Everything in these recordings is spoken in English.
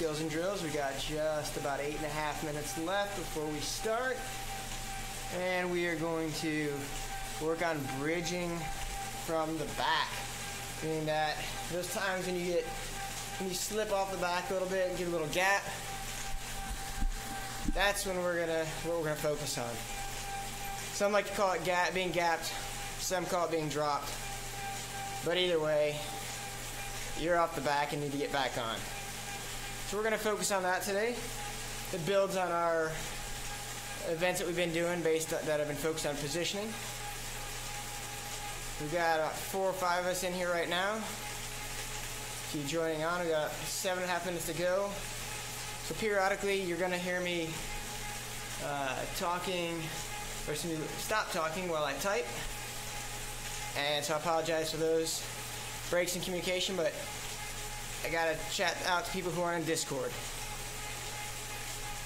Skills and Drills. We got just about eight and a half minutes left before we start. And we are going to work on bridging from the back. Meaning that those times when you get, when you slip off the back a little bit and get a little gap, that's when we're gonna, what we're gonna focus on. Some like to call it gap, being gapped, some call it being dropped. But either way, you're off the back and need to get back on. So we're going to focus on that today. It builds on our events that we've been doing based on, that have been focused on positioning. We've got about four or five of us in here right now. Keep joining on. We've got seven and a half minutes to go. So periodically, you're going to hear me uh, talking, or stop talking while I type. And so I apologize for those breaks in communication, but I gotta chat out to people who are in Discord.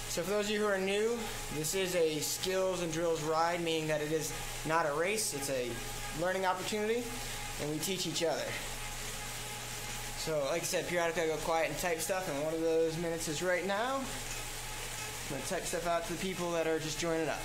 So for those of you who are new, this is a skills and drills ride, meaning that it is not a race, it's a learning opportunity, and we teach each other. So like I said, periodically I go quiet and type stuff, and one of those minutes is right now. I'm gonna type stuff out to the people that are just joining up.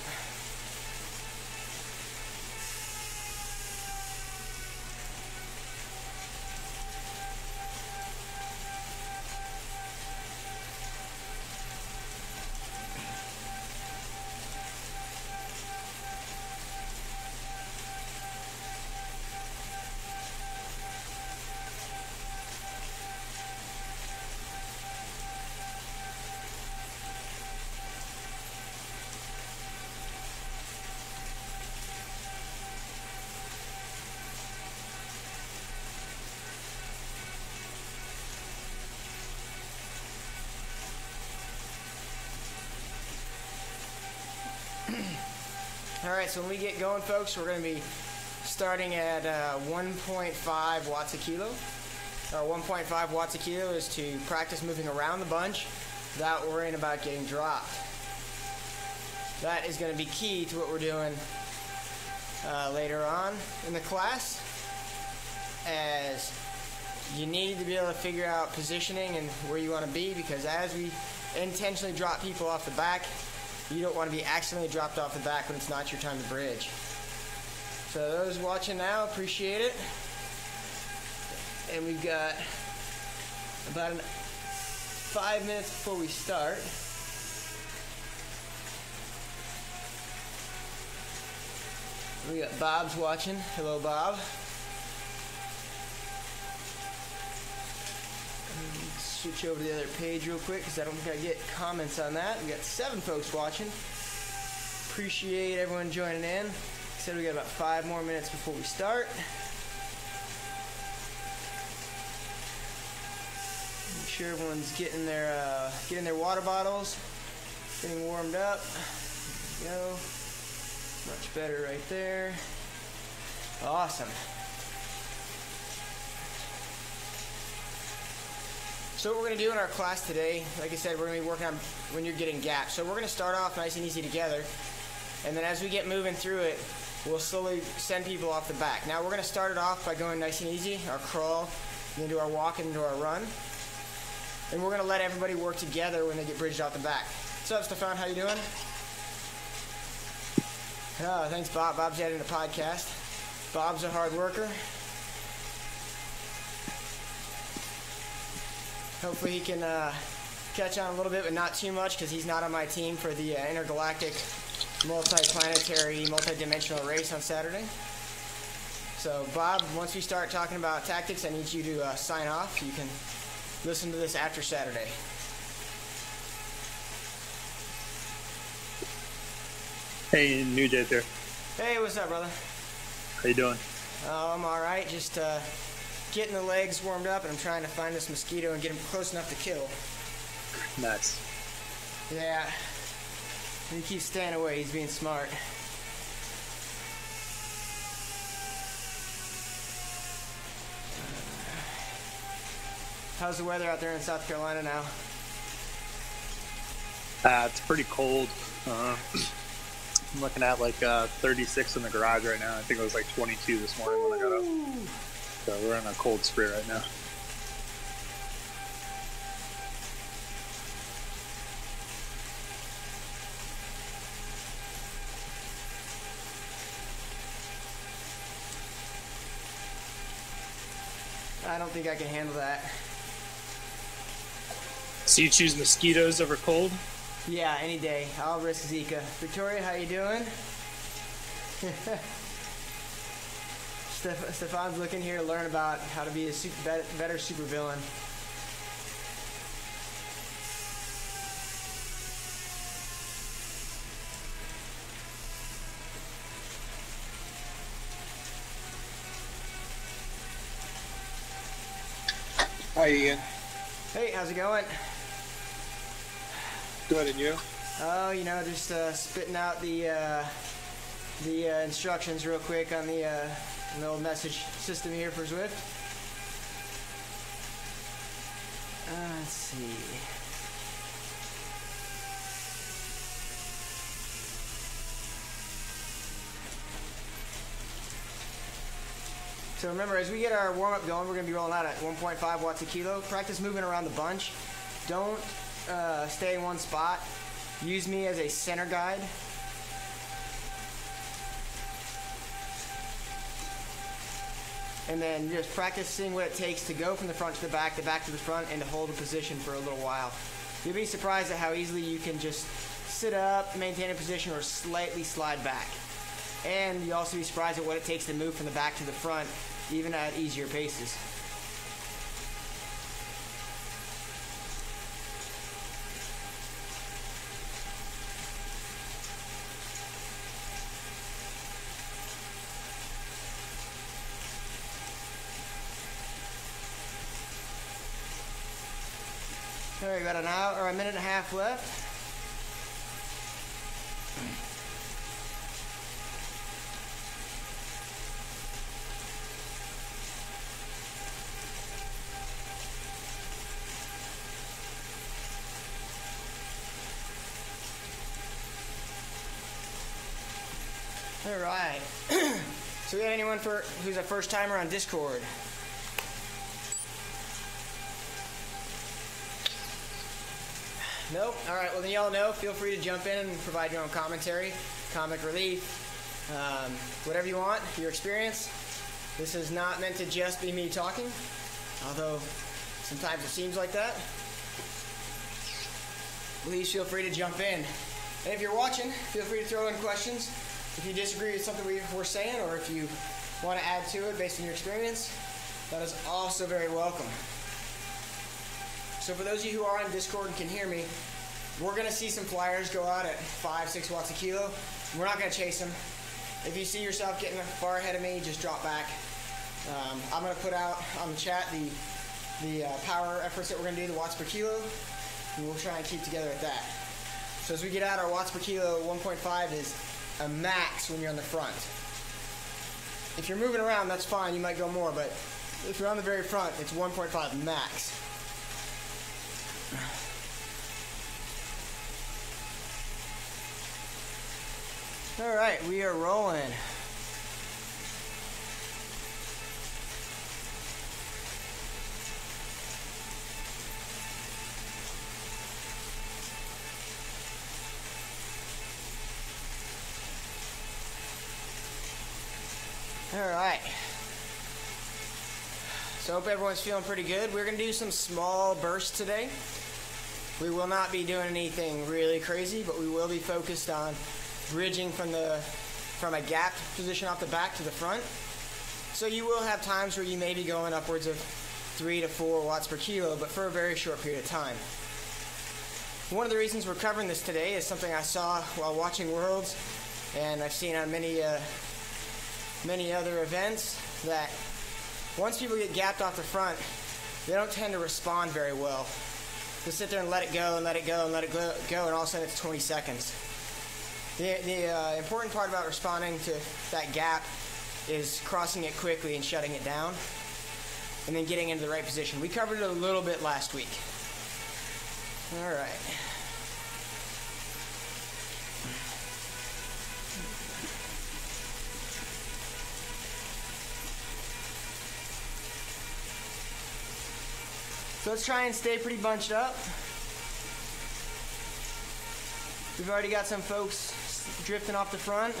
So when we get going, folks, we're going to be starting at uh, 1.5 watts a kilo. Our 1.5 watts a kilo is to practice moving around the bunch without worrying about getting dropped. That is going to be key to what we're doing uh, later on in the class, as you need to be able to figure out positioning and where you want to be because as we intentionally drop people off the back, you don't want to be accidentally dropped off the back when it's not your time to bridge. So those watching now, appreciate it. And we've got about five minutes before we start. We got Bob's watching. Hello, Bob. Switch over to the other page real quick because I don't think I get comments on that. We got seven folks watching. Appreciate everyone joining in. Said we got about five more minutes before we start. Make sure everyone's getting their uh, getting their water bottles, getting warmed up. Go. Much better right there. Awesome. So what we're going to do in our class today, like I said, we're going to be working on when you're getting gaps. So we're going to start off nice and easy together. And then as we get moving through it, we'll slowly send people off the back. Now we're going to start it off by going nice and easy, our crawl, then do our walk and do our run. And we're going to let everybody work together when they get bridged off the back. What's up, Stefan? How you doing? Oh, thanks, Bob. Bob's adding a podcast. Bob's a hard worker. Hopefully he can uh, catch on a little bit, but not too much because he's not on my team for the uh, intergalactic, multi-planetary, multi-dimensional race on Saturday. So Bob, once we start talking about tactics, I need you to uh, sign off. You can listen to this after Saturday. Hey, New Jet there. Hey, what's up, brother? How you doing? Oh, I'm all right. Just uh, getting the legs warmed up, and I'm trying to find this mosquito and get him close enough to kill. Nuts. Yeah. He keeps staying away. He's being smart. How's the weather out there in South Carolina now? Uh, it's pretty cold. Uh, I'm looking at like uh, 36 in the garage right now. I think it was like 22 this morning when I got up. We're on a cold spree right now. I don't think I can handle that. So you choose mosquitoes over cold? Yeah, any day. I'll risk Zika. Victoria, how you doing? Steph- Stefan's looking here to learn about how to be a super, better, better supervillain. Hi, Ian. Hey, how's it going? Good, and you? Oh, you know, just uh, spitting out the uh, the uh, instructions real quick on the uh, little message system here for Zwift. Uh, let's see. So remember, as we get our warm-up going, we're going to be rolling out at 1.5 watts a kilo. Practice moving around the bunch. Don't uh, stay in one spot. Use me as a center guide. And then just practice seeing what it takes to go from the front to the back, the back to the front, and to hold a position for a little while. You'll be surprised at how easily you can just sit up, maintain a position, or slightly slide back. And you'll also be surprised at what it takes to move from the back to the front, even at easier paces. All right, got a minute and a half left. All right. so we have anyone for who's a first timer on Discord? Nope. All right. Well, then y'all know. Feel free to jump in and provide your own commentary, comic relief, um, whatever you want. Your experience. This is not meant to just be me talking, although sometimes it seems like that. Please feel free to jump in. And if you're watching, feel free to throw in questions. If you disagree with something we, we're saying, or if you want to add to it based on your experience, that is also very welcome. So for those of you who are on Discord and can hear me, we're gonna see some flyers go out at five, six watts a kilo. We're not gonna chase them. If you see yourself getting far ahead of me, just drop back. Um, I'm gonna put out on the chat the the uh, power efforts that we're gonna do, the watts per kilo, and we'll try and keep together at that. So as we get out, our watts per kilo, 1.5 is a max when you're on the front. If you're moving around, that's fine. You might go more, but if you're on the very front, it's 1.5 max. All right, we are rolling. All right. So hope everyone's feeling pretty good. We're gonna do some small bursts today. We will not be doing anything really crazy, but we will be focused on bridging from the from a gapped position off the back to the front. So you will have times where you may be going upwards of three to four watts per kilo, but for a very short period of time. One of the reasons we're covering this today is something I saw while watching Worlds, and I've seen on many uh, many other events that once people get gapped off the front, they don't tend to respond very well. They sit there and let it go and let it go and let it go, and all of a sudden it's 20 seconds. The, the uh, important part about responding to that gap is crossing it quickly and shutting it down, and then getting into the right position. We covered it a little bit last week. All right. So let's try and stay pretty bunched up. We've already got some folks drifting off the front.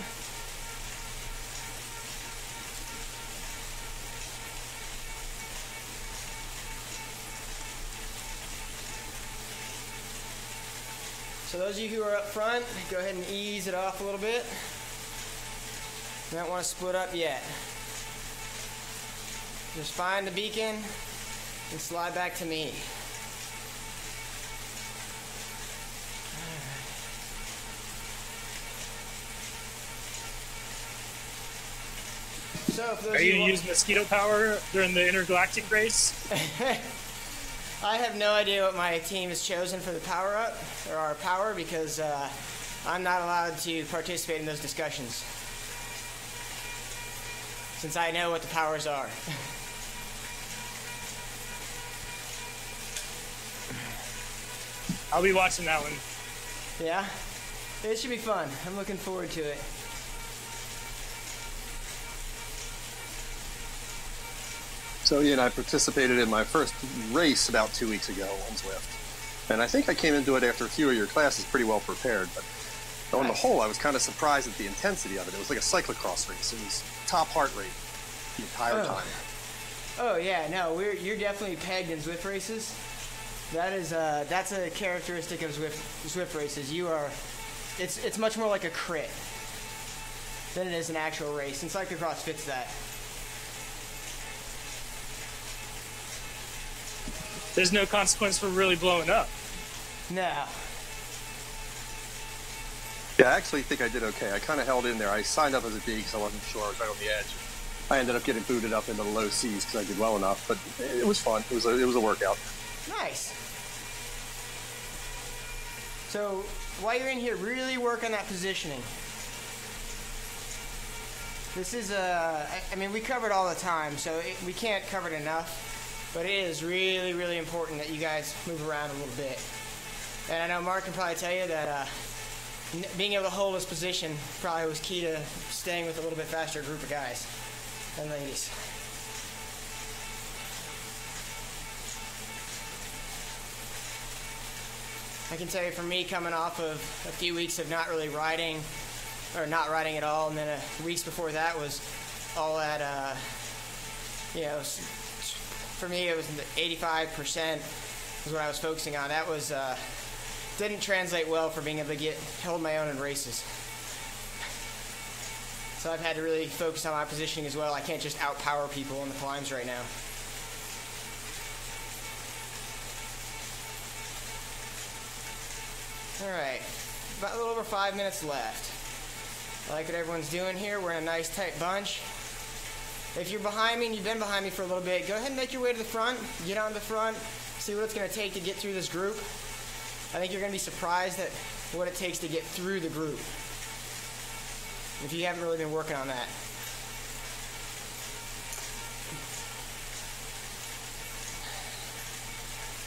So those of you who are up front, go ahead and ease it off a little bit. You don't want to split up yet. Just find the beacon, and slide back to me. So, Are you want- use mosquito power during the intergalactic race? I have no idea what my team has chosen for the power up or our power because uh, I'm not allowed to participate in those discussions. Since I know what the powers are. I'll be watching that one. yeah? It should be fun. I'm looking forward to it. So Ian, I participated in my first race about two weeks ago on Zwift, and I think I came into it after a few of your classes pretty well prepared. But on the whole, I was kind of surprised at the intensity of it. It was like a cyclocross race. It was top heart rate the entire Oh. time. Oh yeah, no, we're you're definitely pegged in Zwift races. That is uh, that's a characteristic of Zwift Zwift races. You are, it's it's much more like a crit than it is an actual race, and cyclocross fits that. There's no consequence for really blowing up. No, Yeah, I actually think I did okay. I kind of held in there. I signed up as a D because I wasn't sure. I was right on the edge. I ended up getting booted up into the low C's because I did well enough, but it was fun. It was a, it was a workout. Nice. So while you're in here, really work on that positioning. This is uh, I- mean, we cover it all the time, so it, we can't cover it enough. But it is really, really important that you guys move around a little bit. And I know Mark can probably tell you that uh, being able to hold his position probably was key to staying with a little bit faster group of guys and ladies. I can tell you for me coming off of a few weeks of not really riding or not riding at all and then uh, weeks before that was all at uh, you know for me it was 85% was what I was focusing on. That was uh, didn't translate well for being able to get hold my own in races. So I've had to really focus on my positioning as well. I can't just outpower people on the climbs right now All right, about a little over five minutes left. I like what everyone's doing here. We're in a nice tight bunch. If you're behind me and you've been behind me for a little bit, go ahead and make your way to the front. Get on the front. See what it's going to take to get through this group. I think you're going to be surprised at what it takes to get through the group. If you haven't really been working on that.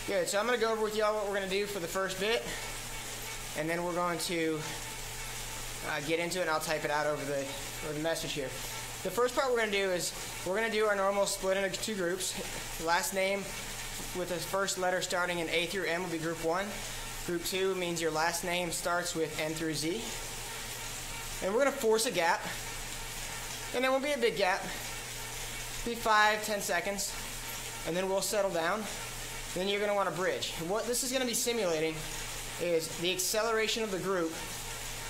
Good. So I'm going to go over with y'all what we're going to do for the first bit and then we're going to uh, get into it and I'll type it out over the, over the message here. The first part we're going to do is we're going to do our normal split into two groups. Last name with the first letter starting in A through M will be group one. Group two means your last name starts with N through Z. And we're going to force a gap. And there won't be a big gap. Be five, ten seconds. And then we'll settle down. Then you're going to want to bridge. What this is going to be simulating is the acceleration of the group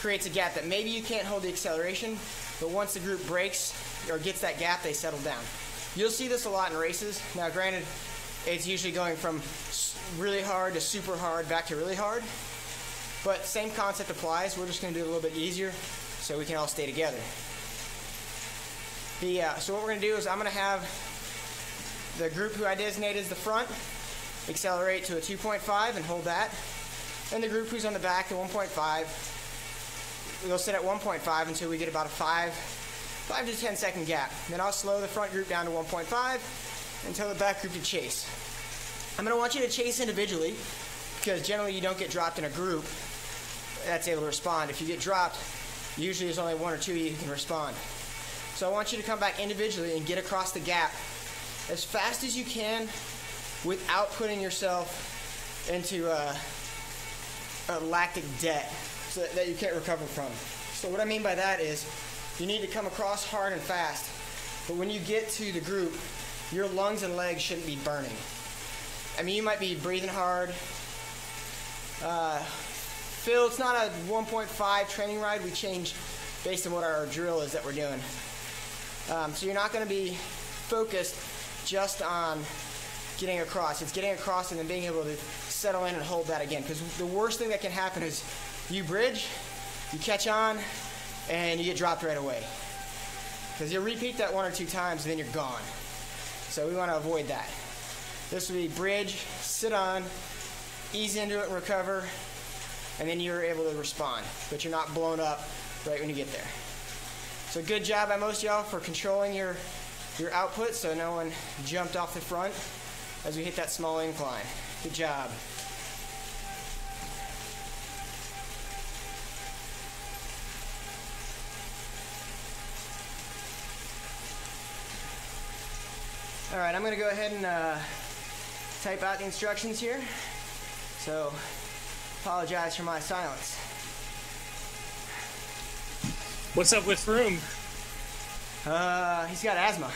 creates a gap that maybe you can't hold the acceleration, but once the group breaks or gets that gap, they settle down. You'll see this a lot in races. Now, granted, it's usually going from really hard to super hard back to really hard, but same concept applies. We're just going to do it a little bit easier so we can all stay together. The, uh, so what we're going to do is I'm going to have the group who I designate as the front accelerate to a 2.5 and hold that. And the group who's on the back at 1.5, we'll sit at 1.5 until we get about a 5, 5 to 10 second gap. Then I'll slow the front group down to 1.5 until the back group to chase. I'm going to want you to chase individually because generally you don't get dropped in a group that's able to respond. If you get dropped, usually there's only one or two you can respond. So I want you to come back individually and get across the gap as fast as you can without putting yourself into a, a lactic debt so that, that you can't recover from. So what I mean by that is you need to come across hard and fast, but when you get to the group, your lungs and legs shouldn't be burning. I mean, you might be breathing hard, uh, Phil, it's not a 1.5 training ride. We change based on what our drill is that we're doing. Um, so you're not going to be focused just on getting across. It's getting across and then being able to settle in and hold that again. Because the worst thing that can happen is you bridge, you catch on, and you get dropped right away. Because you repeat that one or two times and then you're gone. So we want to avoid that. This would be bridge, sit on, ease into it and recover, and then you're able to respond. But you're not blown up right when you get there. So good job by most y'all for controlling your your output so no one jumped off the front as we hit that small incline. Good job. All right, I'm going to go ahead and uh, type out the instructions here. So, apologize for my silence. What's up with Froome? Uh, he's got asthma.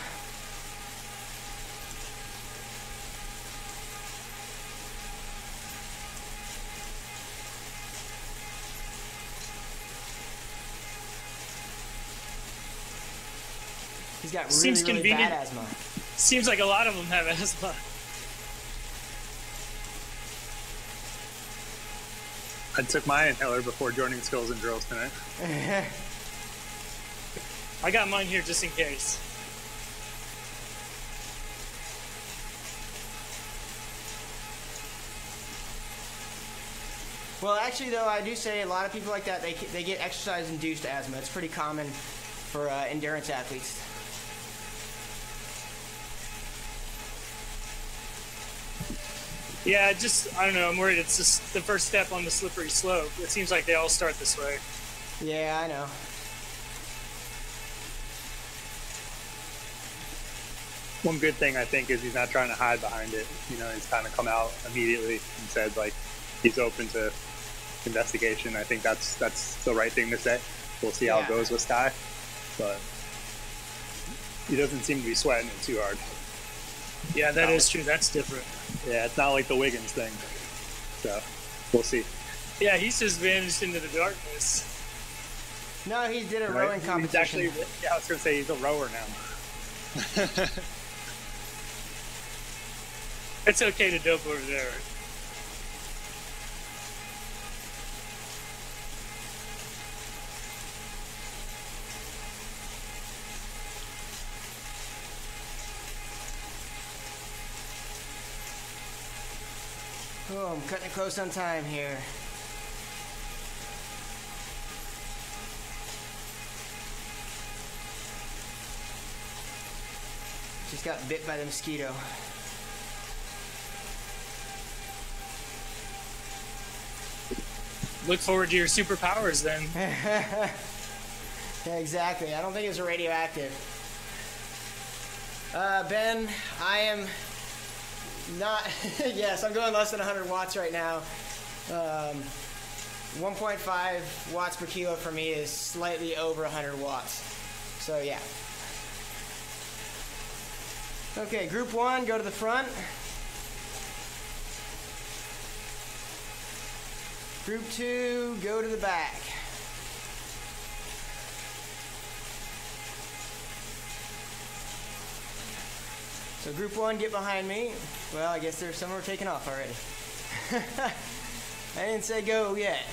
He's got really, Seems really convenient. bad asthma. Seems like a lot of them have asthma. I took my inhaler before joining skills and drills tonight. I got mine here just in case. Well, actually, though, I do say a lot of people like that they they get exercise-induced asthma. It's pretty common for uh, endurance athletes. Yeah, just I don't know. I'm worried it's just the first step on the slippery slope. It seems like they all start this way. Yeah, I know. One good thing I think is he's not trying to hide behind it. You know, he's kind of come out immediately and said like he's open to investigation. I think that's that's the right thing to say. We'll see how Yeah. it goes with Sky, but he doesn't seem to be sweating it too hard. Yeah, that No. is true. That's different. Yeah, it's not like the Wiggins thing. So we'll see. Yeah, he's just vanished into the darkness. No, he did a Right? rowing He's competition. actually, yeah, I was gonna say he's a rower now. It's okay to dope over there. Oh, I'm cutting it close on time here. Just got bit by the mosquito. Look forward to your superpowers then. Yeah, exactly. I don't think it's radioactive. Uh, ben, I am not. yes, I'm going less than 100 watts right now. Um, 1.5 watts per kilo for me is slightly over 100 watts. So, yeah. Okay, group one, go to the front. Group two, go to the back. So group one, get behind me. Well, I guess there's some are taking off already. I didn't say go yet.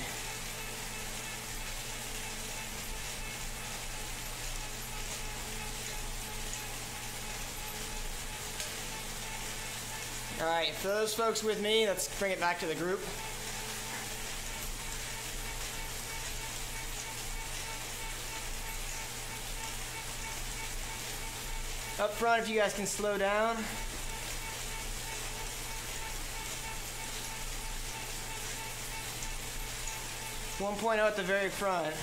All right, for those folks with me, let's bring it back to the group. Front, if you guys can slow down. One point oh at the very front.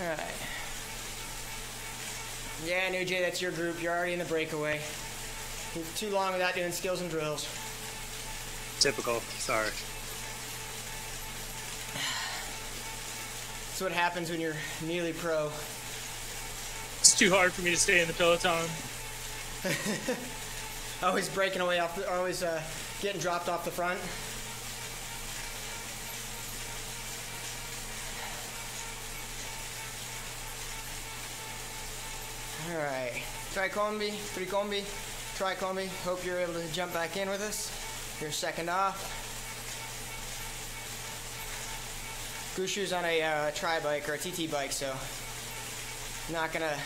All right. Yeah, New Jay, that's your group. You're already in the breakaway. Too long without doing skills and drills. Typical. Sorry. That's what happens when you're nearly pro. It's too hard for me to stay in the peloton. Always breaking away off, the, always uh, getting dropped off the front. All right, Tricombi, Tricombi, Tricombi. Hope you're able to jump back in with us. You're second off. Gushu's on a uh, tri bike or a TT bike, so not gonna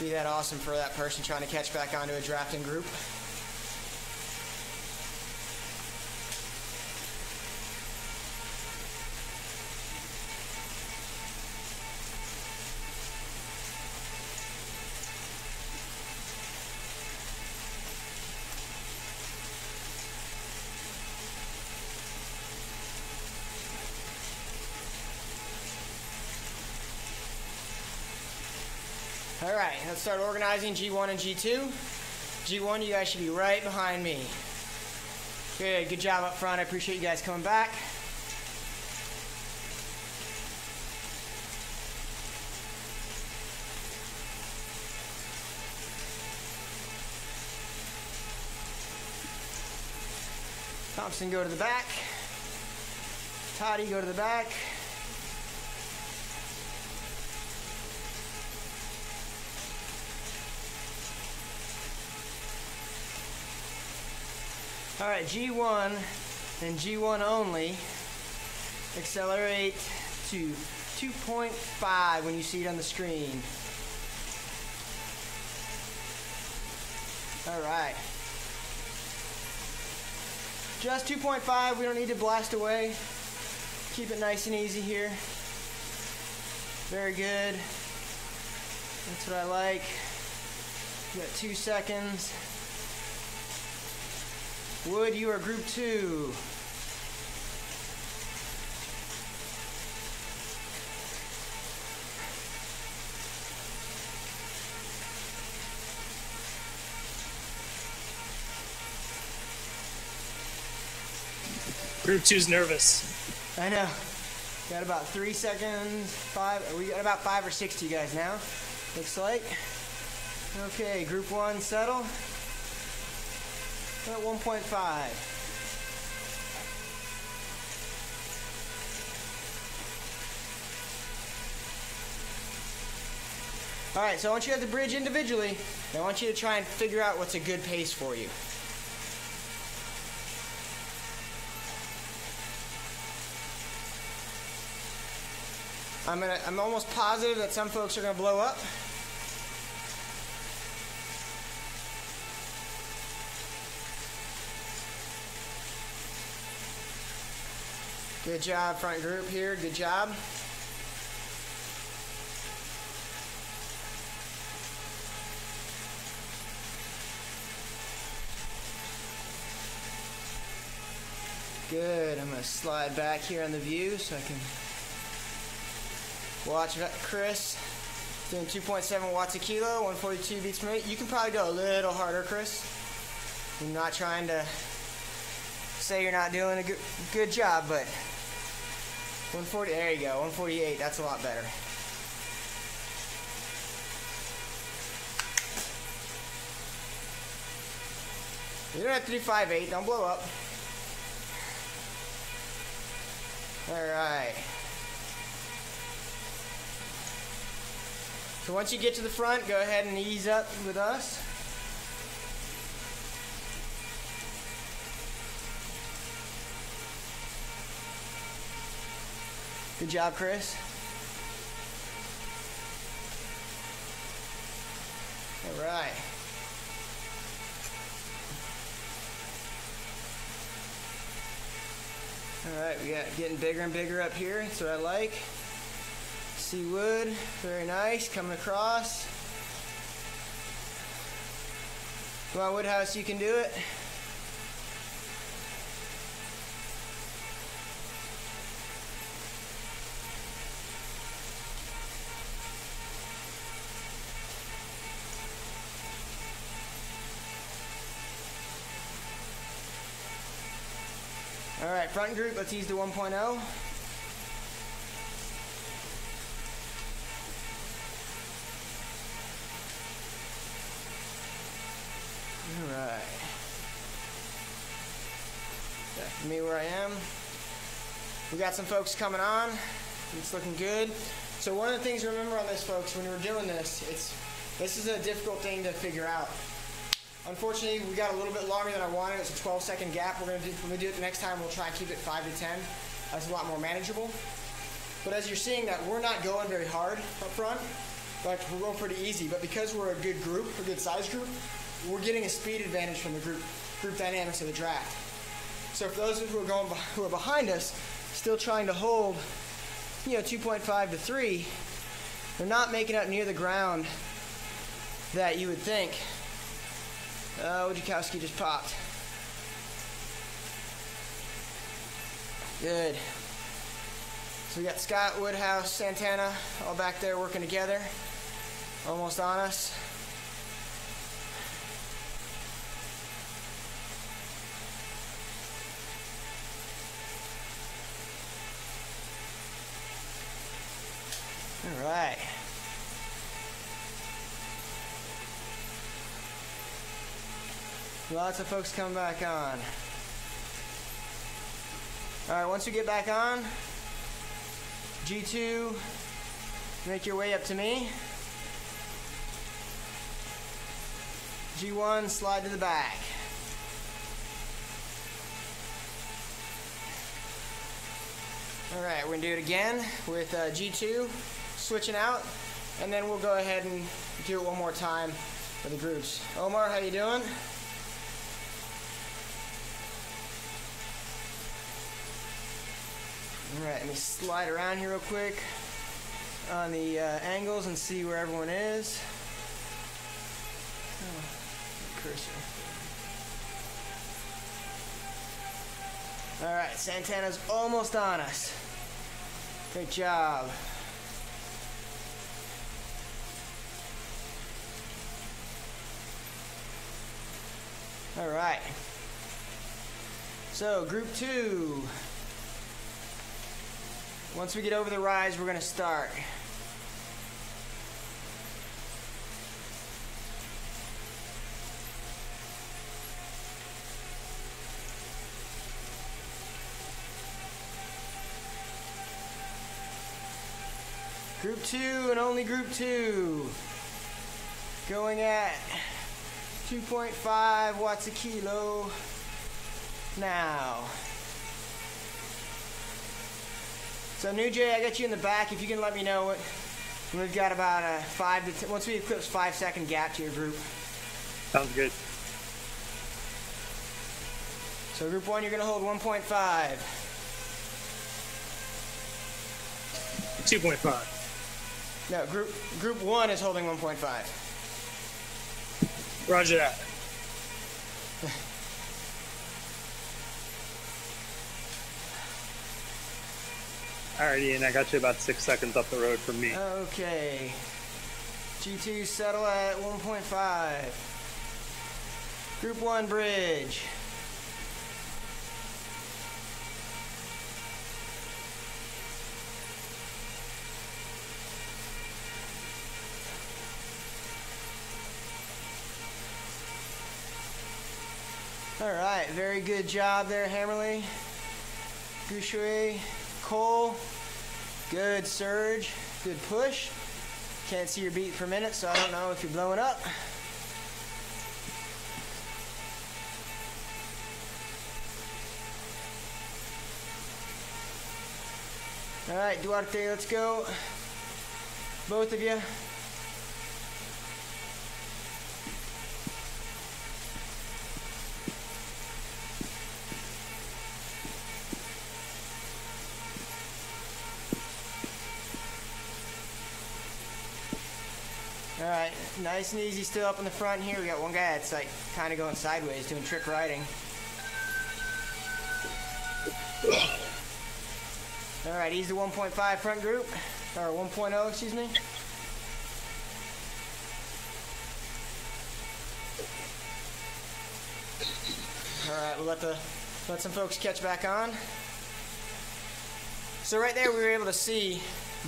be that awesome for that person trying to catch back onto a drafting group. Start organizing G1 and G2. G1, you guys should be right behind me. Good, good job up front. I appreciate you guys coming back. Thompson, go to the back. Toddy, go to the back. All right, G1 and G1 only. Accelerate to 2.5 when you see it on the screen. All right. Just 2.5, we don't need to blast away. Keep it nice and easy here. Very good. That's what I like. You got two seconds. Wood, you are group two. Group two's nervous. I know. Got about three seconds, five. We got about five or six to you guys now. Looks like. Okay, group one, settle. At 1.5. All right, so I want you to have the bridge individually. I want you to try and figure out what's a good pace for you. I'm gonna. I'm almost positive that some folks are gonna blow up. Good job, front group here. Good job. Good. I'm gonna slide back here on the view so I can Watch Chris. Doing 2.7 watts a kilo, 142 beats per minute. You can probably go a little harder, Chris. I'm not trying to say you're not doing a good, good job, but 140, there you go, 148, that's a lot better. You don't have to do 5.8, don't blow up. All right. So once you get to the front, go ahead and ease up with us. Good job, Chris. All right. All right, we got getting bigger and bigger up here. That's what I like. See wood, very nice, coming across. Come on, Woodhouse, you can do it. front group, let's use the 1.0. Alright. Me where I am. We got some folks coming on. It's looking good. So one of the things to remember on this, folks, when we're doing this, it's this is a difficult thing to figure out. Unfortunately, we got a little bit longer than I wanted. It's a 12 second gap. We're gonna do when we do it next time. We'll try and keep it five to 10. That's a lot more manageable. But as you're seeing that, we're not going very hard up front. But we're going pretty easy. But because we're a good group, a good size group, we're getting a speed advantage from the group group dynamics of the draft. So for those who are going who are behind us, still trying to hold, you know, 2.5 to 3, they're not making up near the ground that you would think. Uh, Wojciechowski just popped. Good. So we got Scott, Woodhouse, Santana all back there working together. Almost on us. All right. Lots of folks come back on. All right, once you get back on, G2, make your way up to me. G1, slide to the back. All right, we're gonna do it again with uh, G2 switching out, and then we'll go ahead and do it one more time for the groups. Omar, how you doing? All right, let me slide around here real quick on the uh, angles and see where everyone is. Oh, cursor. All right, Santana's almost on us. Great job. All right. So, group two. Once we get over the rise, we're going to start. Group two and only group two. Going at 2.5 watts a kilo now. So New Jay, I got you in the back. If you can let me know what we've got about a five to ten, once we eclipse five second gap to your group. Sounds good. So group one, you're gonna hold 1.5. 2.5. No, group group one is holding 1.5. Roger that. Alright, Ian, I got you about six seconds up the road from me. Okay. G2 settle at 1.5. Group one bridge. All right, very good job there, Hammerly. Gouchouet, Cole, good surge, good push. Can't see your beat per minute, so I don't know if you're blowing up. All right, Duarte, let's go. Both of you. Nice and easy still up in the front here. We got one guy that's like kind of going sideways, doing trick riding. All right, he's the 1.5 front group, or 1.0, excuse me. All right, we'll let the let some folks catch back on. So right there, we were able to see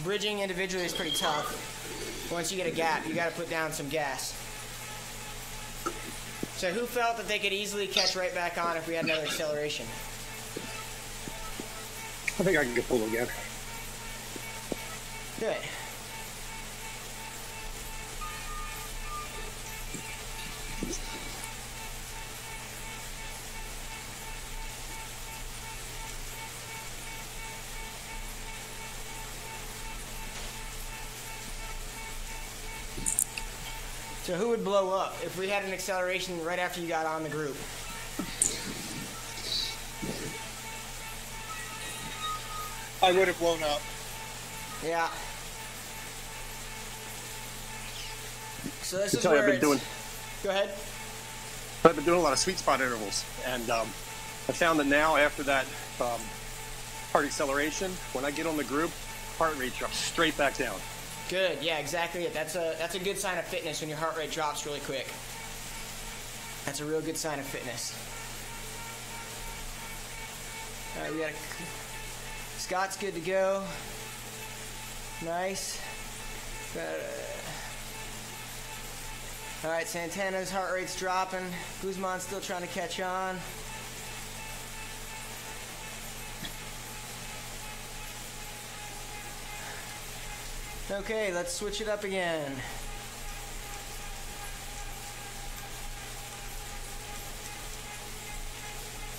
bridging individually is pretty tough. Once you get a gap, you got to put down some gas. So who felt that they could easily catch right back on if we had another acceleration? I think I can get pulled again. Good. So who would blow up if we had an acceleration right after you got on the group? I would have blown up. Yeah. So this To is tell you, where I've been it's- doing Go ahead. I've been doing a lot of sweet spot intervals, and um, I found that now after that um, heart acceleration, when I get on the group, heart rate drops straight back down. Good. Yeah, exactly it. That's a that's a good sign of fitness when your heart rate drops really quick. That's a real good sign of fitness. All right, we got a, Scott's good to go. Nice. All right, Santana's heart rate's dropping. Guzman's still trying to catch on. Okay, let's switch it up again.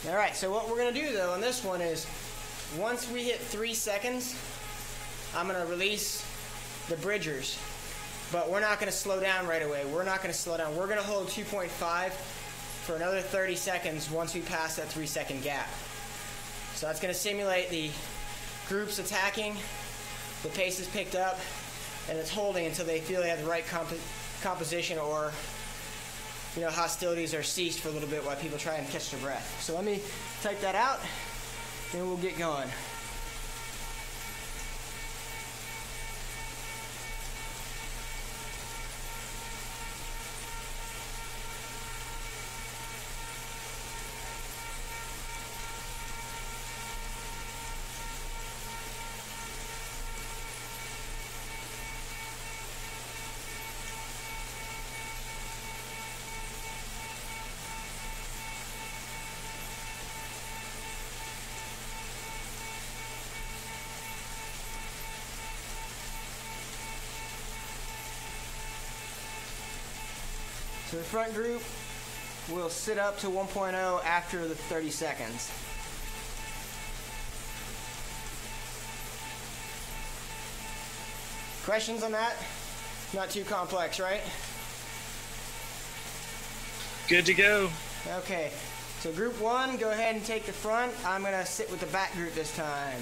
All right, so what we're gonna do though on this one is, once we hit three seconds, I'm gonna release the bridgers, but we're not gonna slow down right away. We're not gonna slow down. We're gonna hold 2.5 for another 30 seconds once we pass that three second gap. So that's gonna simulate the groups attacking the pace is picked up and it's holding until they feel they have the right comp- composition or you know hostilities are ceased for a little bit while people try and catch their breath. So let me type that out and we'll get going front group will sit up to 1.0 after the 30 seconds questions on that not too complex right Good to go. Okay, so group one, go ahead and take the front. I'm gonna sit with the back group this time.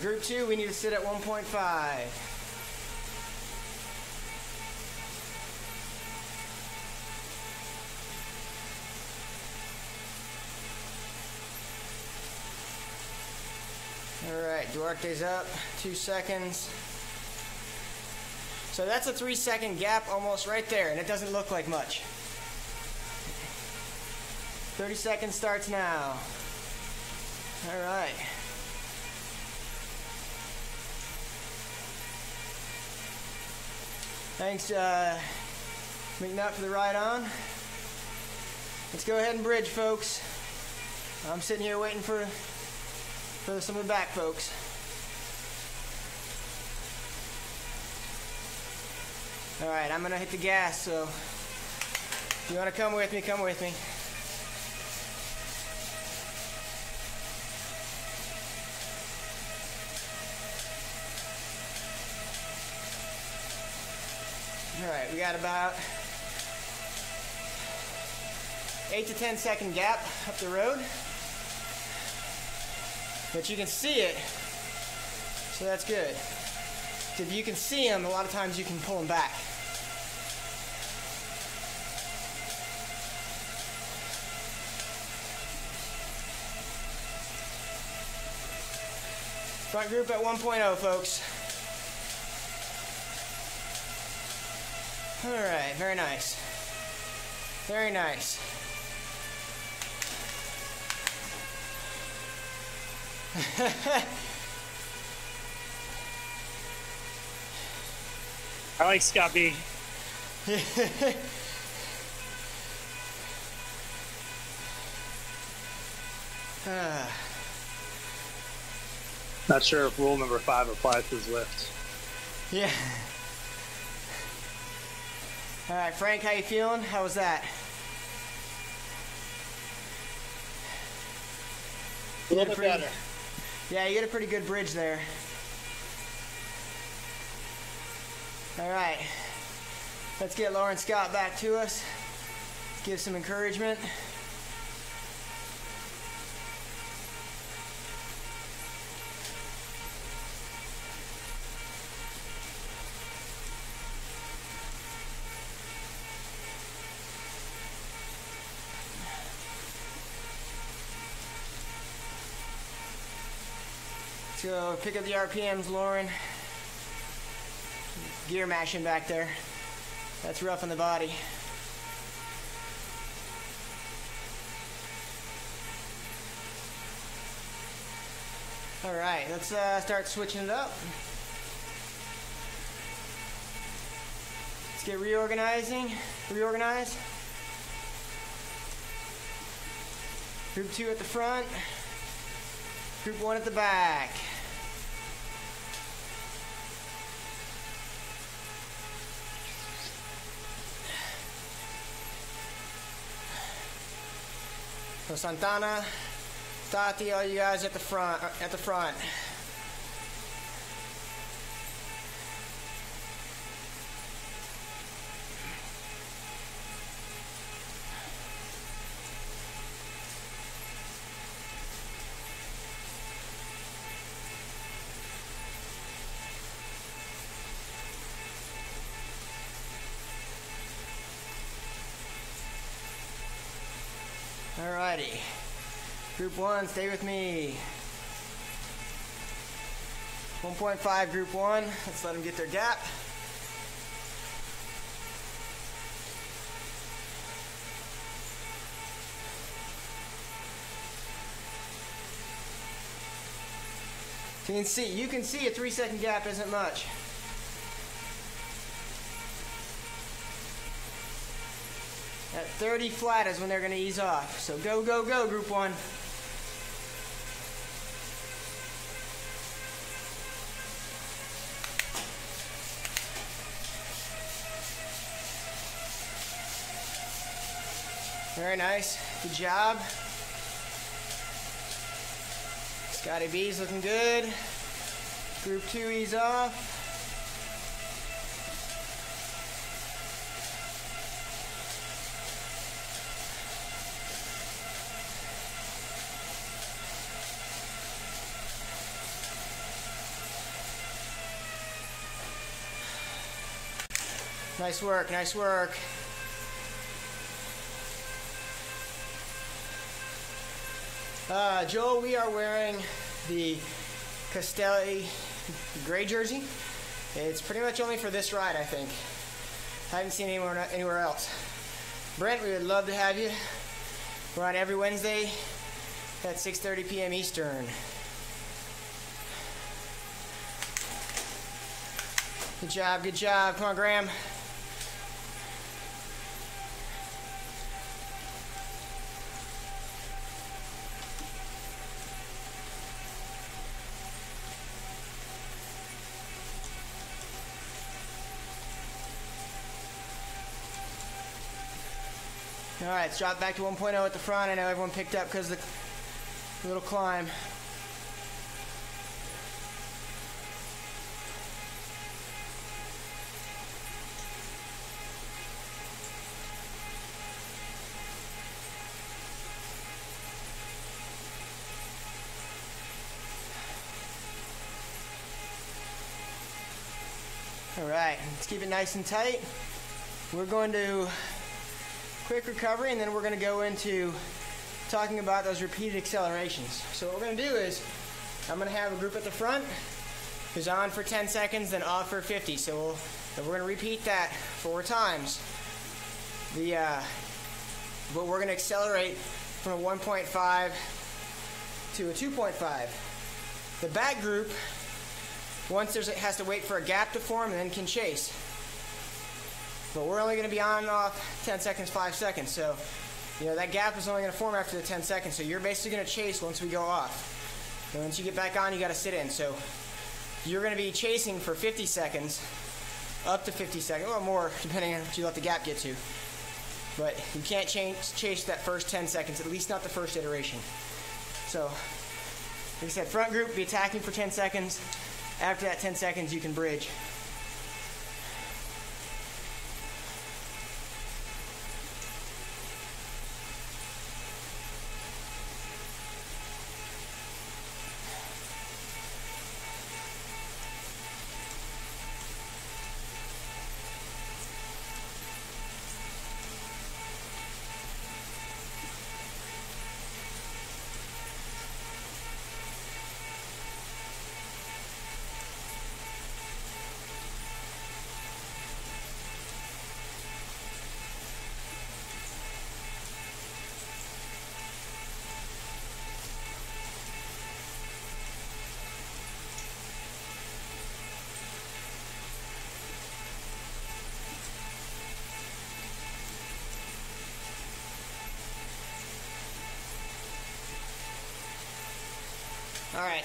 Group two, we need to sit at 1.5. All right, Duarte's up, two seconds. So that's a three second gap almost right there, and it doesn't look like much. 30 seconds starts now. All right. Thanks, uh, McNutt for the ride on. Let's go ahead and bridge, folks. I'm sitting here waiting for for some of the back folks. All right, I'm gonna hit the gas. So, if you wanna come with me, come with me. About eight to ten second gap up the road. But you can see it, so that's good. If you can see them, a lot of times you can pull them back. Front group at 1.0, folks. All right, very nice. Very nice. I like Scott B. Not sure if rule number five applies to his lift. yeah. All right, Frank, how you feeling? How was that? A little bit better. Yeah, you get a pretty good bridge there. All right. Let's get Lauren Scott back to us. Give some encouragement. Let's pick up the RPMs, Lauren. Gear mashing back there. That's rough on the body. All right, let's uh, start switching it up. Let's get reorganizing, reorganized. Group two at the front, group one at the back. So Santana, Tati, all you guys at the front. At the front. One, stay with me. 1.5 group one. Let's let them get their gap. You can see, you can see a three second gap isn't much. At 30 flat is when they're going to ease off. So go, go, go, group one. Very nice. Good job. Scotty B's looking good. Group two ease off. Nice work, nice work. Uh, Joel, we are wearing the Castelli gray jersey. It's pretty much only for this ride, I think. I haven't seen anywhere anywhere else. Brent, we would love to have you. We're on every Wednesday at 6:30 p.m. Eastern. Good job, good job. Come on, Graham. All right, drop back to 1.0 at the front. I know everyone picked up because the little climb. All right, let's keep it nice and tight. We're going to quick recovery, and then we're going to go into talking about those repeated accelerations. So what we're going to do is I'm going to have a group at the front who's on for 10 seconds, then off for 50. So we'll, we're going to repeat that four times. The uh, but we're going to accelerate from a 1.5 to a 2.5. The back group, once there's, it has to wait for a gap to form and then can chase. But we're only going to be on and off 10 seconds, 5 seconds. So, you know, that gap is only going to form after the 10 seconds. So you're basically going to chase once we go off. And once you get back on, you got to sit in. So you're going to be chasing for 50 seconds, up to 50 seconds, or more, depending on what you let the gap get to. But you can't chase, chase that first 10 seconds, at least not the first iteration. So, like I said, front group be attacking for 10 seconds. After that 10 seconds, you can bridge.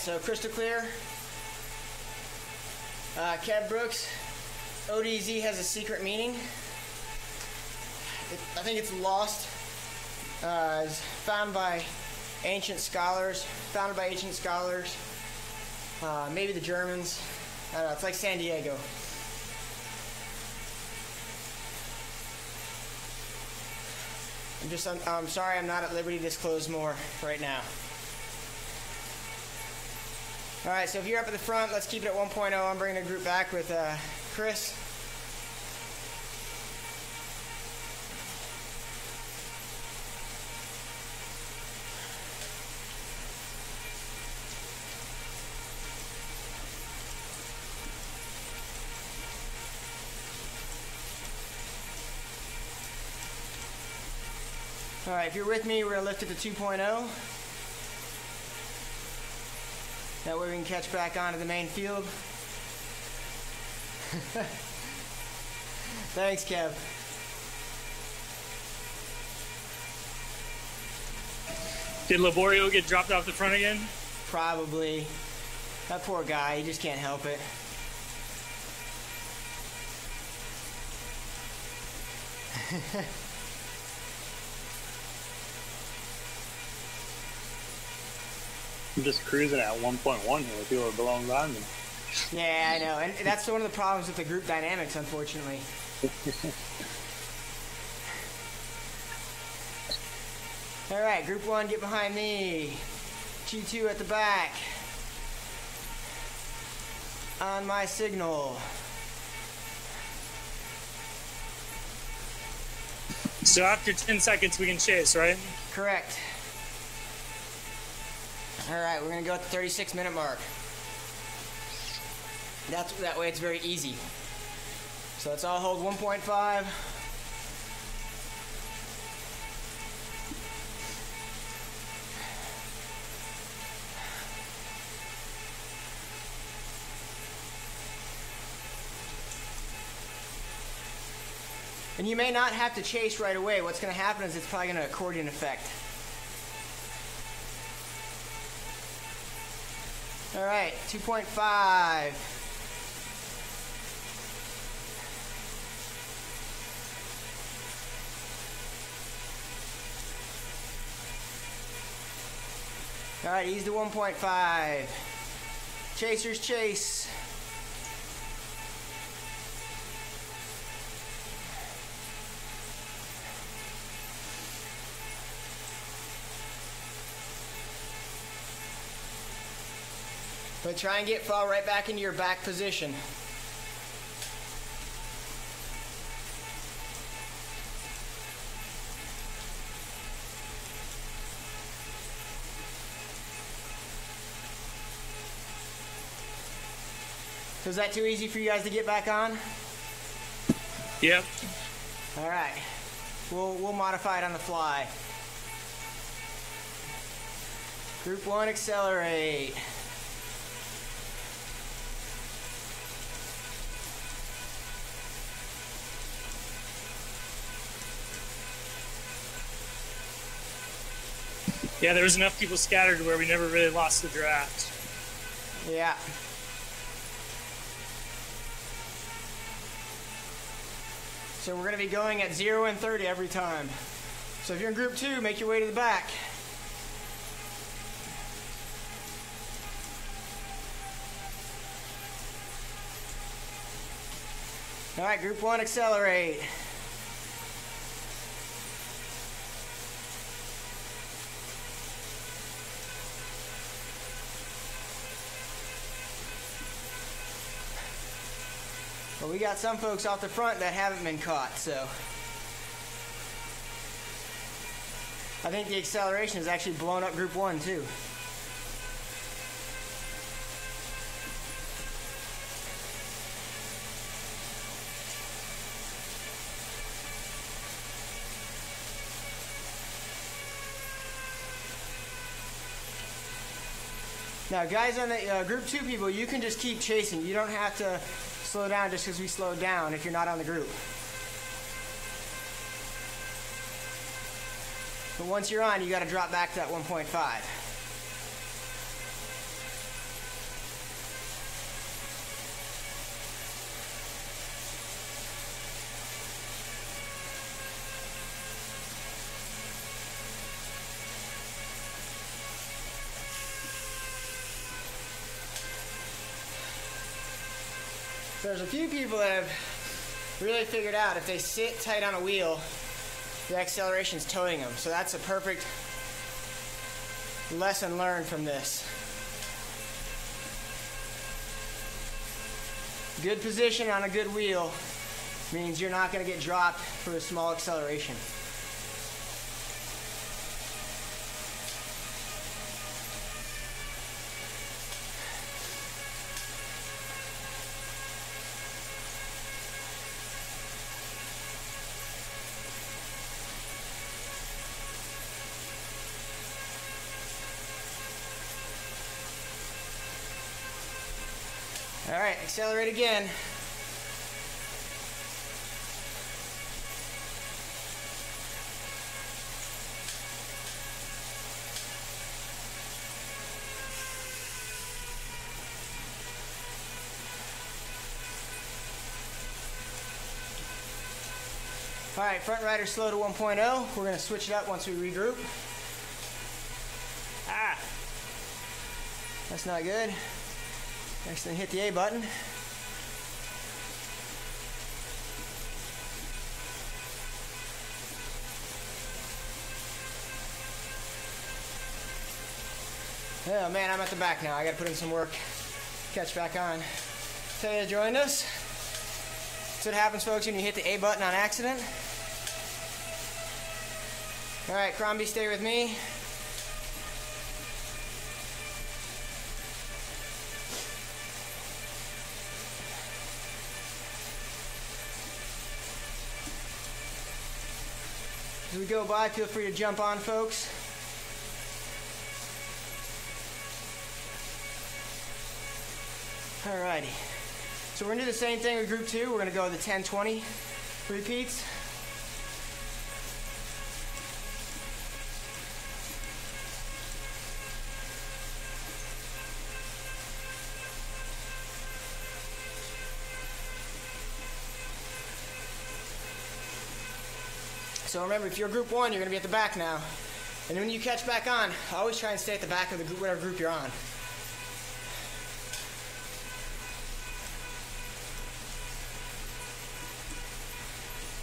So crystal clear. Uh, Brooks, ODZ has a secret meaning. It, I think it's lost. Uh, it's found by ancient scholars, founded by ancient scholars. Uh, maybe the Germans. I don't know. It's like San Diego. I'm just. I'm, I'm sorry. I'm not at liberty to disclose more right now. All right, so if you're up at the front, let's keep it at 1.0. I'm bringing the group back with uh, Chris. All right, if you're with me, we're gonna lift it to 2.0. That way we can catch back onto the main field. Thanks, Kev. Did Laborio get dropped off the front again? Probably. That poor guy, he just can't help it. I'm just cruising at 1.1 here. People are blowing by me. Yeah, I know. And that's one of the problems with the group dynamics, unfortunately. All right, group one, get behind me. G2 at the back. On my signal. So after 10 seconds, we can chase, right? Correct. All right, we're gonna go at the 36 minute mark. That's that way it's very easy. So let's all hold 1.5. And you may not have to chase right away. What's going to happen is it's probably going to accordion effect. All right, 2.5. All right, he's the 1.5. Chasers chase. But try and get fall right back into your back position. So is that too easy for you guys to get back on? Yep. All right. We'll, we'll modify it on the fly. Group one, accelerate. Yeah, there was enough people scattered where we never really lost the draft. Yeah. So we're going to be going at 0 and 30 every time. So if you're in group 2, make your way to the back. All right, group 1, accelerate. We got some folks off the front that haven't been caught, so. I think the acceleration has actually blown up group one, too. Now, guys on the uh, group two people, you can just keep chasing. You don't have to slow down just because we slowed down if you're not on the group. But once you're on, you got to drop back to that 1.5. there's a few people that have really figured out if they sit tight on a wheel, the acceleration's towing them. So that's a perfect lesson learned from this. Good position on a good wheel means you're not going to get dropped for a small acceleration. Accelerate again. All right, front rider slow to 1.0. We're going to switch it up once we regroup. Ah, that's not good. Next thing, hit the A button. Oh man, I'm at the back now. I gotta put in some work. Catch back on. Tell you to join us. That's what happens, folks, when you hit the A button on accident. All right, Crombie, stay with me. We go by, feel free to jump on, folks. Alrighty. So we're gonna do the same thing with group two. We're gonna go the 10 20 repeats. So remember, if you're group one, you're gonna be at the back now. And when you catch back on, always try and stay at the back of the group, whatever group you're on.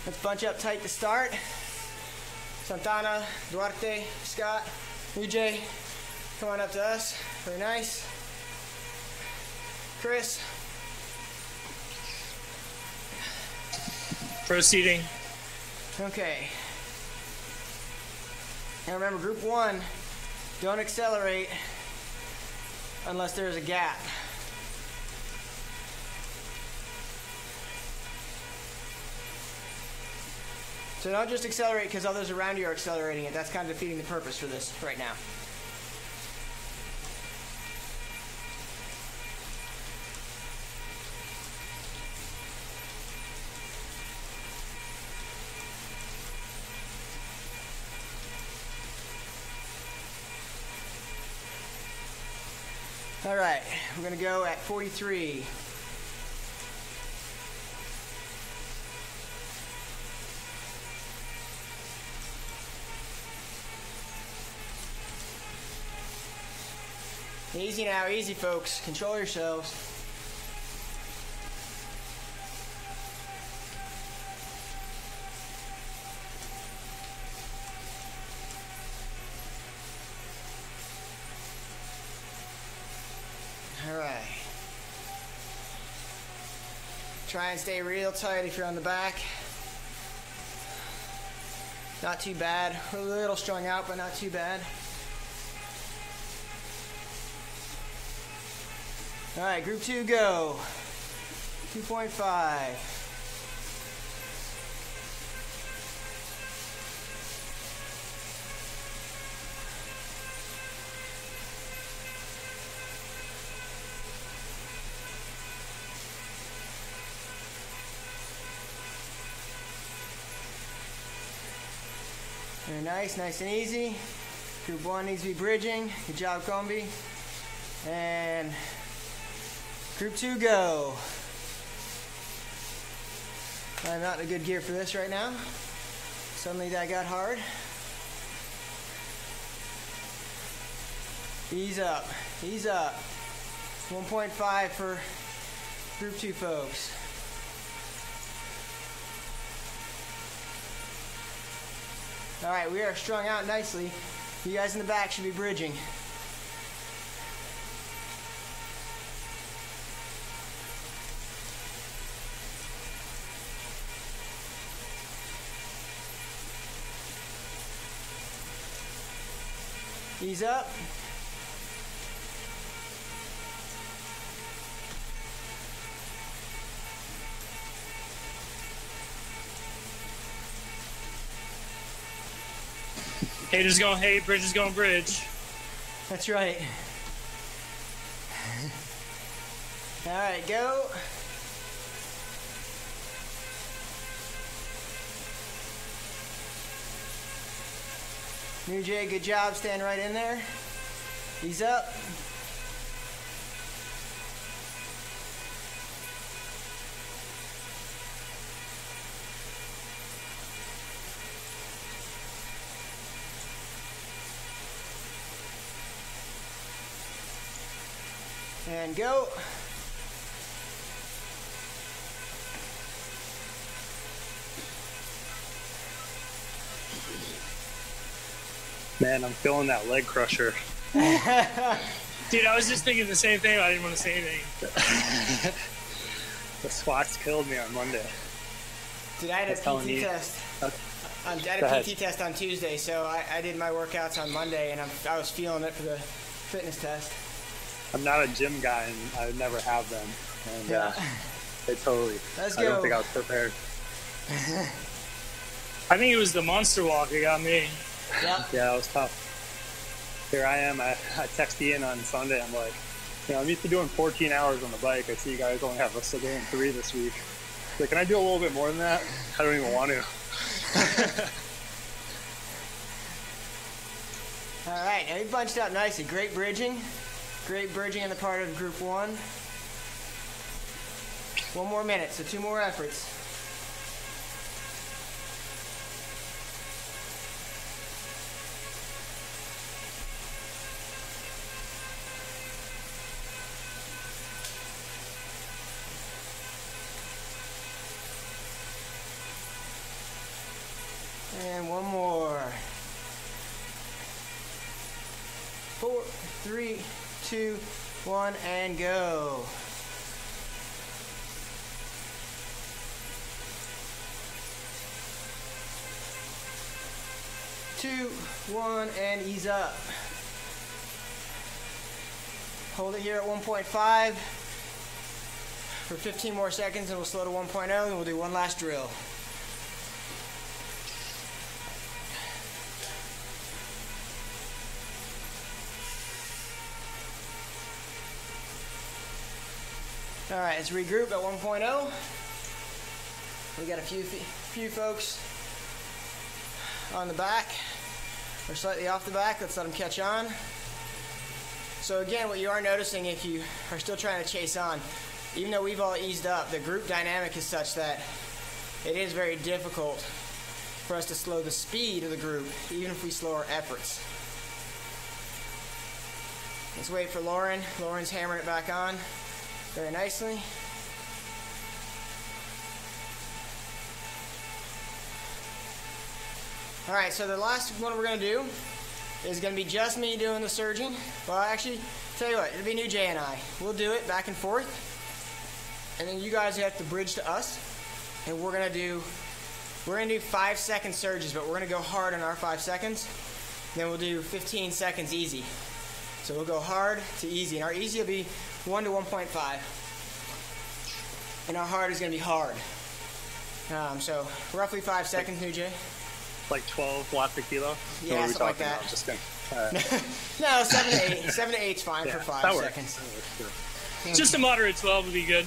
Let's bunch up tight to start. Santana, Duarte, Scott, UJ, come on up to us. Very nice. Chris, Proceeding. Okay. And remember, group one, don't accelerate unless there's a gap. So don't just accelerate because others around you are accelerating it. That's kind of defeating the purpose for this right now. We're gonna go at 43. Easy now, easy folks. Control yourselves. Stay real tight if you're on the back. Not too bad. A little strung out, but not too bad. All right, group two, go. 2.5. nice, nice and easy. Group one needs to be bridging. Good job, Combi. And Group two, go. I'm not in a good gear for this right now. Suddenly that got hard. Ease up, ease up. 1.5 for group two folks. All right, we are strung out nicely. You guys in the back should be bridging. Ease up. Haters going hate, bridges going bridge. That's right. All right, go. New Jay, good job. Stand right in there. He's up. And go. Man, I'm feeling that leg crusher. Dude, I was just thinking the same thing. I didn't want to say anything. The squats killed me on Monday. Did I had That's a PT you. test? Okay. I had Go a ahead. PT test on Tuesday, so I, I did my workouts on Monday, and I'm, I was feeling it for the fitness test. I'm not a gym guy, and I never have been. And Yeah. uh, they totally. Let's I go. don't think I was prepared. I think it was the monster walk that got me. Yep. Yeah, it was tough. Here I am. I, I text Ian on Sunday. I'm like, you know, I'm used to doing 14 hours on the bike. I see you guys only have us doing three this week. Like, can I do a little bit more than that? I don't even want to. All right, now you bunched up nicely. Great bridging. Great bridging on the part of group one. One more minute, so two more efforts. One, and go. Two, one, and ease up. Hold it here at 1.5 for 15 more seconds, and we'll slow to 1.0, and we'll do one last drill. All right, let's regroup at 1.0. We got a few few folks on the back or slightly off the back. Let's let them catch on. So again, what you are noticing if you are still trying to chase on, even though we've all eased up, the group dynamic is such that it is very difficult for us to slow the speed of the group, even if we slow our efforts. Let's wait for Lauren. Lauren's hammering it back on very nicely. All right, so the last one we're gonna do is gonna be just me doing the surging. Well, actually, tell you what, it'll be New Jay and I. We'll do it back and forth, and then you guys have to bridge to us, and we're gonna do we're gonna do five second surges, but we're gonna go hard on our five seconds. Then we'll do 15 seconds easy. So we'll go hard to easy, and our easy will be one to 1.5, and our hard is gonna be hard. Um, so roughly five seconds, New Jay. Like 12 watts per kilo. Yeah, What are we something like that. about? Just gonna, uh, No, seven to eight. seven to eight's fine yeah, for five that works. seconds. That works, sure. Just a moderate 12 would be good.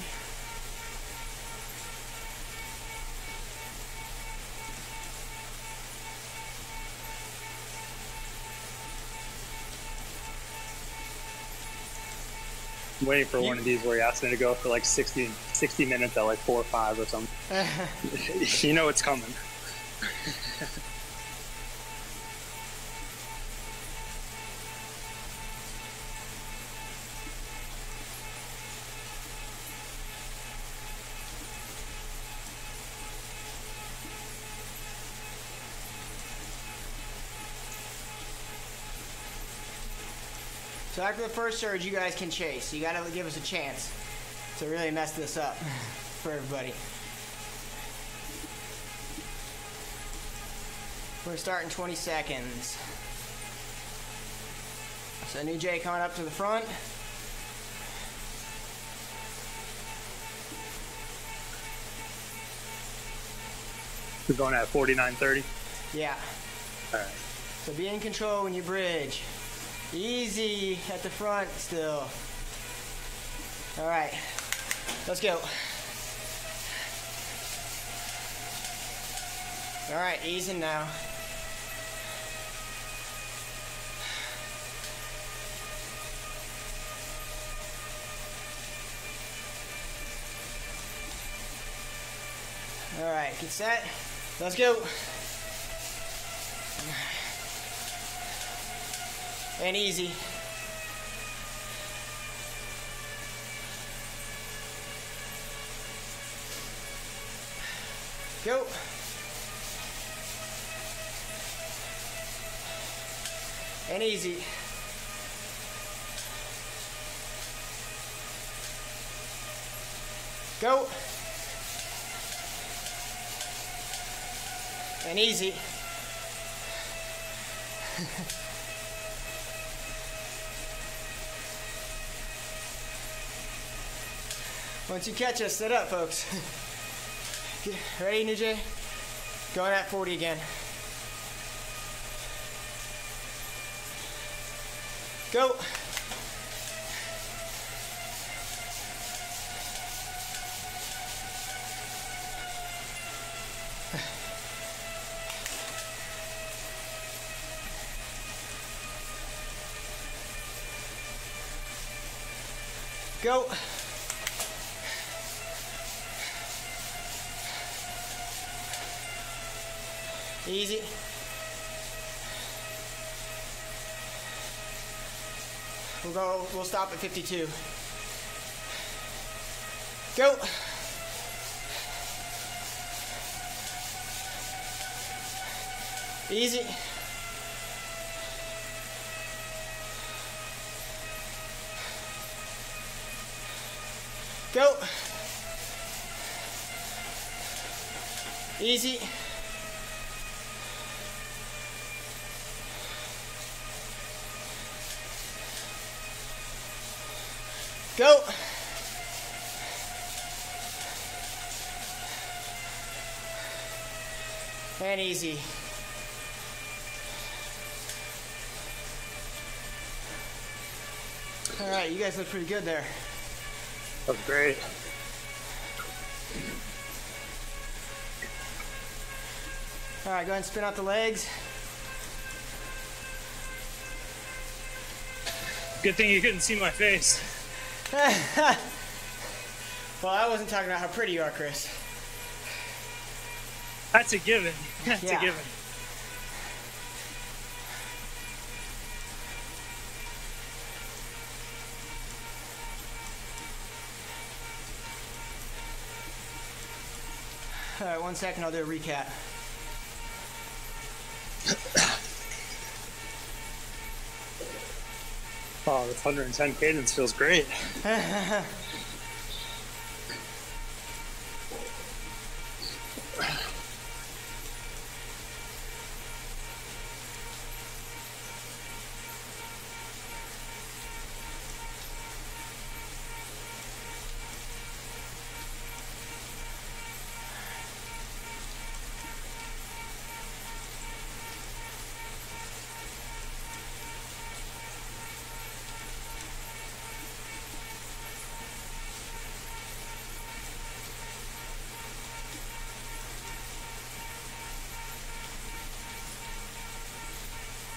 I'm waiting for one of these where he asks me to go for like 60, 60 minutes at like four or five or something. you know it's coming. So after the first surge, you guys can chase. You gotta give us a chance to really mess this up for everybody. We're gonna start in 20 seconds. So new Jay coming up to the front. We're going at 49.30. Yeah. All right. So be in control when you bridge. Easy at the front still. All right, let's go. All right, easing now. All right, get set. Let's go. And easy. Go. And easy. Go. And easy. Once you catch us, sit up, folks. Get- Ready, New? Going at 40 again. Go. Go. We'll go, we'll stop at 52. Go. Easy. Go. Easy. Go. And easy. All right, you guys look pretty good there. That was great. All right, go ahead and spin out the legs. Good thing you couldn't see my face. Well, I wasn't talking about how pretty you are, Chris. That's a given. That's Yeah. a given. All right, one second, I'll do a recap. Oh, this 110 cadence feels great.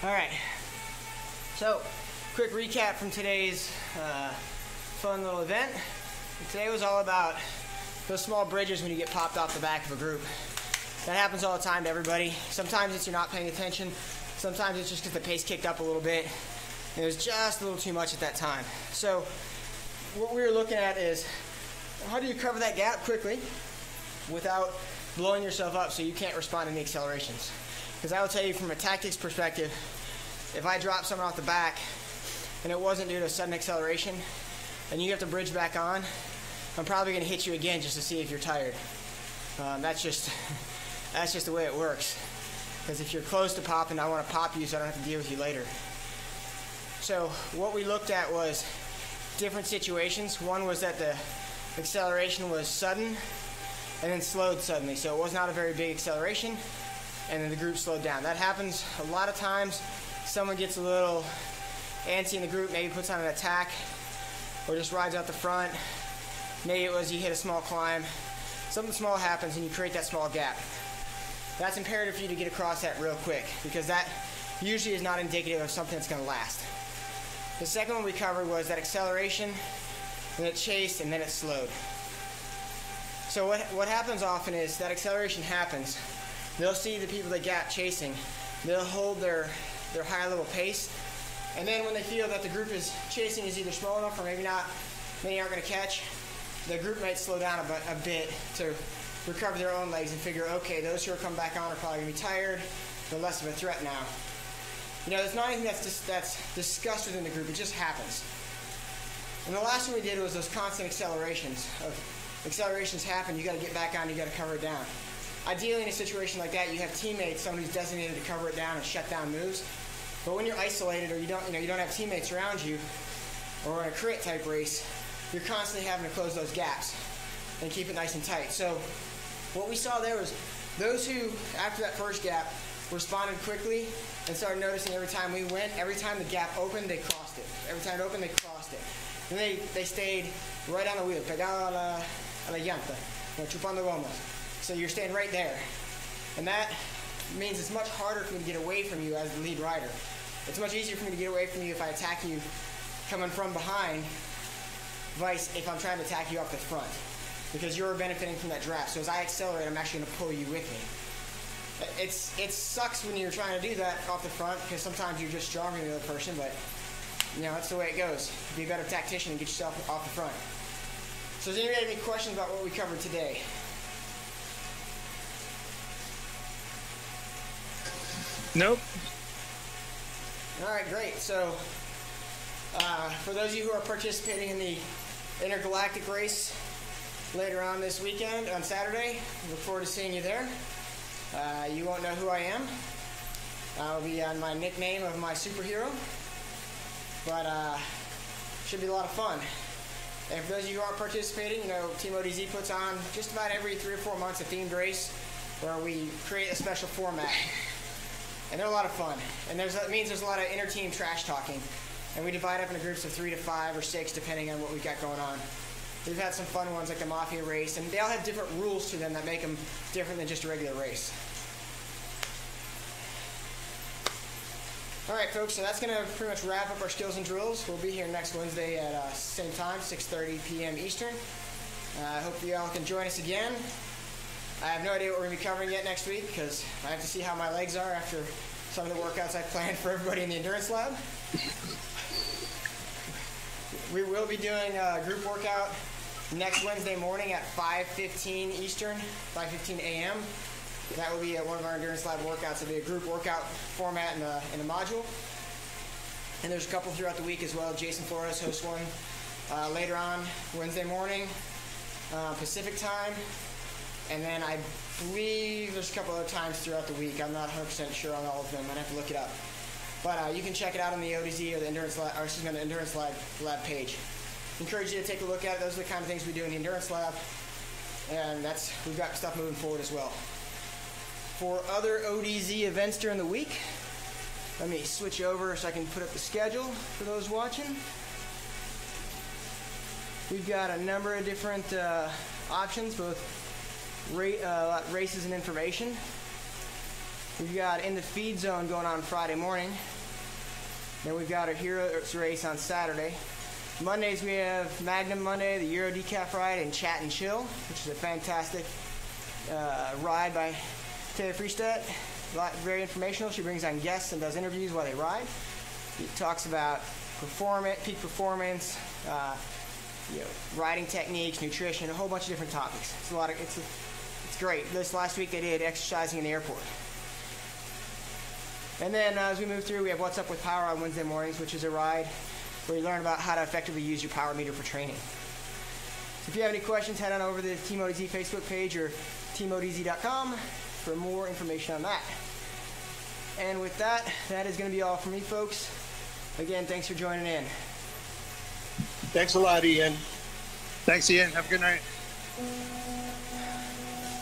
All right. So, quick recap from today's uh, fun little event. Today was all about those small bridges when you get popped off the back of a group. That happens all the time to everybody. Sometimes it's you're not paying attention. Sometimes it's just because the pace kicked up a little bit. It was just a little too much at that time. So, what we were looking at is how do you cover that gap quickly without blowing yourself up so you can't respond to the accelerations? Because I will tell you from a tactics perspective, if I drop someone off the back and it wasn't due to sudden acceleration and you have to bridge back on, I'm probably going to hit you again just to see if you're tired. Um, that's just that's just the way it works. Because if you're close to popping, I want to pop you so I don't have to deal with you later. So what we looked at was different situations. One was that the acceleration was sudden and then slowed suddenly. So it was not a very big acceleration and then the group slowed down. That happens a lot of times. Someone gets a little antsy in the group, maybe puts on an attack or just rides out the front. Maybe it was you hit a small climb. Something small happens and you create that small gap. That's imperative for you to get across that real quick because that usually is not indicative of something that's going to last. The second one we covered was that acceleration, then it chased, and then it slowed. So what, what happens often is that acceleration happens. They'll see the people they gap chasing. They'll hold their, their higher level pace. And then when they feel that the group is chasing is either small enough or maybe not, many aren't going to catch, the group might slow down a, bit- to recover their own legs and figure, okay, those who are coming back on are probably going to be tired. They're less of a threat now. You know, there's not anything that's, dis- that's discussed within the group. It just happens. And the last one we did was those constant accelerations. Of accelerations happen, you got to get back on, you got to cover it down. Ideally, in a situation like that, you have teammates, someone who's designated to cover it down and shut down moves. But when you're isolated or you don't, you know, you don't have teammates around you, or in a crit type race, you're constantly having to close those gaps and keep it nice and tight. So, what we saw there was those who, after that first gap, responded quickly and started noticing every time we went, every time the gap opened, they crossed it. Every time it opened, they crossed it. And they, they stayed right on the wheel, pegado a la, a la llanta, chupando gomas. So you're staying right there. And that means it's much harder for me to get away from you as the lead rider. It's much easier for me to get away from you if I attack you coming from behind, vice if I'm trying to attack you off the front. Because you're benefiting from that draft. So as I accelerate, I'm actually going to pull you with me. It's it sucks when you're trying to do that off the front because sometimes you're just stronger than the other person, but you know that's the way it goes. Be a better tactician and get yourself off the front. So does anybody have any questions about what we covered today? Nope. All right, great. So, uh, for those of you who are participating in the intergalactic race later on this weekend on Saturday, look forward to seeing you there. Uh, you won't know who I am. I'll be on my nickname of my superhero, but uh, should be a lot of fun. And for those of you who aren't participating, you know, Team ODZ puts on just about every three or four months a themed race where we create a special format and they're a lot of fun. And there's that means there's a lot of inter-team trash talking, and we divide up into groups of three to five or six, depending on what we've got going on. We've had some fun ones like the Mafia race, and they all have different rules to them that make them different than just a regular race. All right, folks. So that's gonna pretty much wrap up our skills and drills. We'll be here next Wednesday at uh, same time, 6:30 p.m. Eastern. Uh, I hope you all can join us again. I have no idea what we're gonna be covering yet next week because I have to see how my legs are after some of the workouts I planned for everybody in the endurance lab. we will be doing a group workout next Wednesday morning at 5:15 Eastern, 5:15 a.m. That will be at one of our endurance lab workouts. It'll be a group workout format in a, in a module. And there's a couple throughout the week as well. Jason Flores hosts one uh, later on Wednesday morning, uh, Pacific time. And then I believe there's a couple other times throughout the week. I'm not 100% sure on all of them. I'd have to look it up. But uh, you can check it out on the ODZ or the Endurance Lab, or excuse me, the Endurance Lab, lab page. Encourage you to take a look at it. Those are the kind of things we do in the Endurance Lab. And that's we've got stuff moving forward as well. For other ODZ events during the week, let me switch over so I can put up the schedule for those watching. We've got a number of different uh, options, both uh, races and information. We've got in the feed zone going on Friday morning. Then we've got our Heroes race on Saturday. Mondays we have Magnum Monday, the Euro Decaf ride, and Chat and Chill, which is a fantastic uh, ride by Taylor Freestadt. Very informational. She brings on guests and does interviews while they ride. It talks about performance, peak performance, uh, you know, riding techniques, nutrition, a whole bunch of different topics. It's a lot of it's a, great. This last week I did exercising in the airport. And then uh, as we move through, we have What's Up with Power on Wednesday mornings, which is a ride where you learn about how to effectively use your power meter for training. So if you have any questions, head on over to the Team ODZ Facebook page or teamodz.com for more information on that. And with that, that is going to be all for me, folks. Again, thanks for joining in. Thanks a lot, Ian. Thanks, Ian. Have a good night.